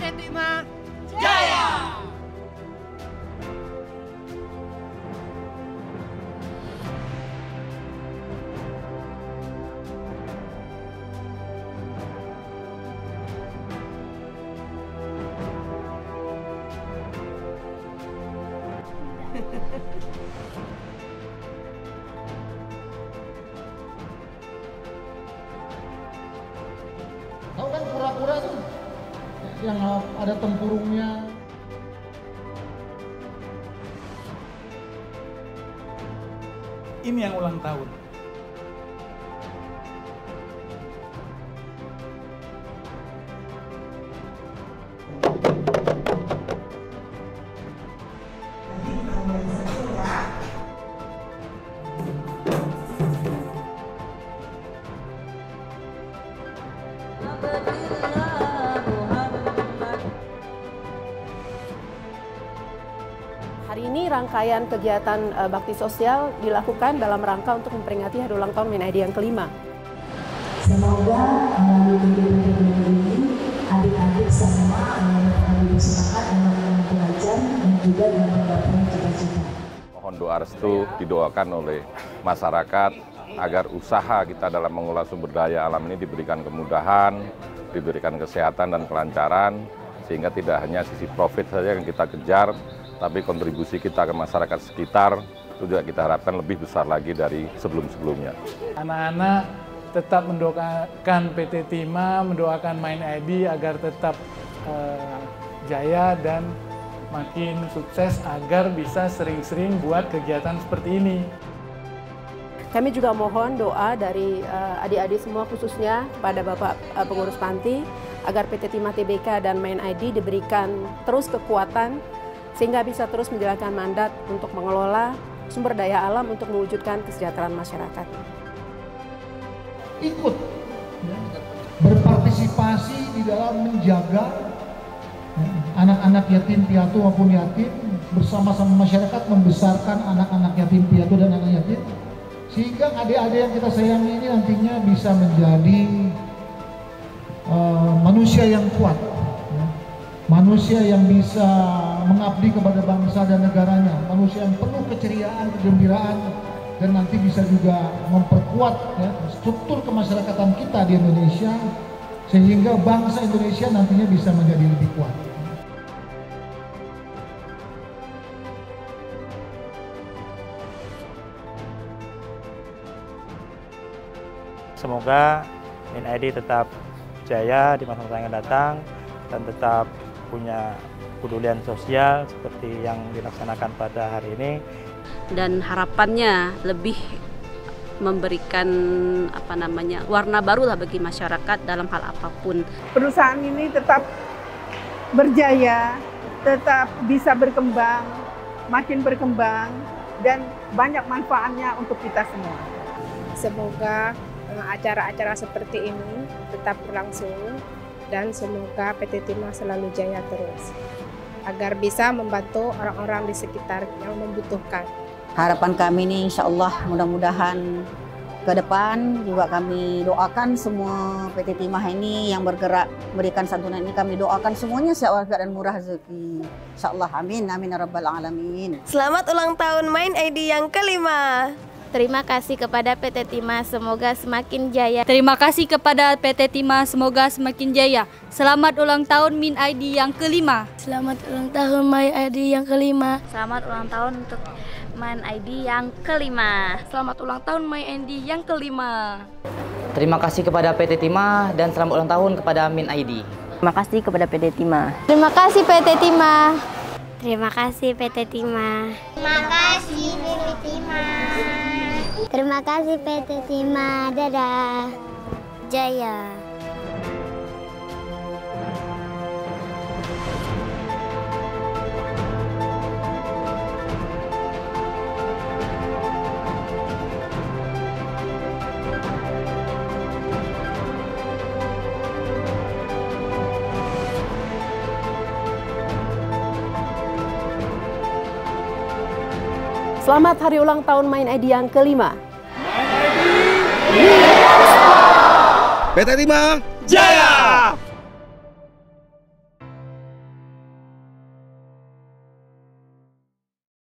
PT Jaya! Tahu kan kura-kura tuh yang ada tempurungnya. Ini yang ulang tahun. Hari ini rangkaian kegiatan eh, bakti sosial dilakukan dalam rangka untuk memperingati hari ulang tahun Min ID yang kelima. Semoga melalui kegiatan ini adik-adik semua eh, dalam belajar dan juga menggapai cita-cita. Mohon doa restu didoakan oleh masyarakat agar usaha kita dalam mengolah sumber daya alam ini diberikan kemudahan, diberikan kesehatan dan kelancaran, sehingga tidak hanya sisi profit saja yang kita kejar, tapi kontribusi kita ke masyarakat sekitar itu juga kita harapkan lebih besar lagi dari sebelum-sebelumnya. Anak-anak tetap mendoakan PT Tima, mendoakan Main ID agar tetap eh, jaya dan makin sukses agar bisa sering-sering buat kegiatan seperti ini. Kami juga mohon doa dari eh, adik-adik semua khususnya kepada Bapak eh, pengurus panti agar PT Timah TBK dan Main ID diberikan terus kekuatan sehingga bisa terus menjalankan mandat untuk mengelola sumber daya alam untuk mewujudkan kesejahteraan masyarakat. Ikut berpartisipasi di dalam menjaga anak-anak yatim piatu maupun yatim bersama-sama masyarakat membesarkan anak-anak yatim piatu dan anak yatim sehingga adik-adik yang kita sayangi ini nantinya bisa menjadi uh, manusia yang kuat ya. manusia yang bisa mengabdi kepada bangsa dan negaranya manusia yang penuh keceriaan kegembiraan dan nanti bisa juga memperkuat ya, struktur kemasyarakatan kita di Indonesia sehingga bangsa Indonesia nantinya bisa menjadi lebih kuat. Semoga Min ID tetap jaya di masa-masa yang datang dan tetap punya kepedulian sosial seperti yang dilaksanakan pada hari ini dan harapannya lebih memberikan apa namanya warna baru lah bagi masyarakat dalam hal apa pun. Perusahaan ini tetap berjaya, tetap bisa berkembang, makin berkembang dan banyak manfaatnya untuk kita semua. Semoga acara-acara seperti ini tetap berlangsung dan semoga PT Timah selalu jaya terus agar bisa membantu orang-orang di sekitar yang membutuhkan. Harapan kami ini insya Allah mudah-mudahan ke depan juga kami doakan semua PT Timah ini yang bergerak memberikan santunan ini kami doakan semuanya sehat dan murah rezeki. Insya Allah amin amin ya rabbal alamin. Selamat ulang tahun Main ID yang kelima. Terima kasih kepada PT Timah, semoga semakin jaya. Terima kasih kepada PT Timah, semoga semakin jaya. Selamat ulang tahun Min ID yang kelima. Selamat ulang tahun Main ID yang kelima. Selamat ulang tahun untuk Main ID yang kelima. Selamat ulang tahun Main ID yang kelima. Terima kasih kepada PT Timah dan selamat ulang tahun kepada Min ID. Terima kasih kepada PT Timah. Terima kasih PT Timah. Terima kasih PT Timah. Terima kasih PT Timah. Terima kasih PT Timah. Dadah. Jaya. Selamat hari ulang tahun Main ID yang kelima. PT Timah Jaya!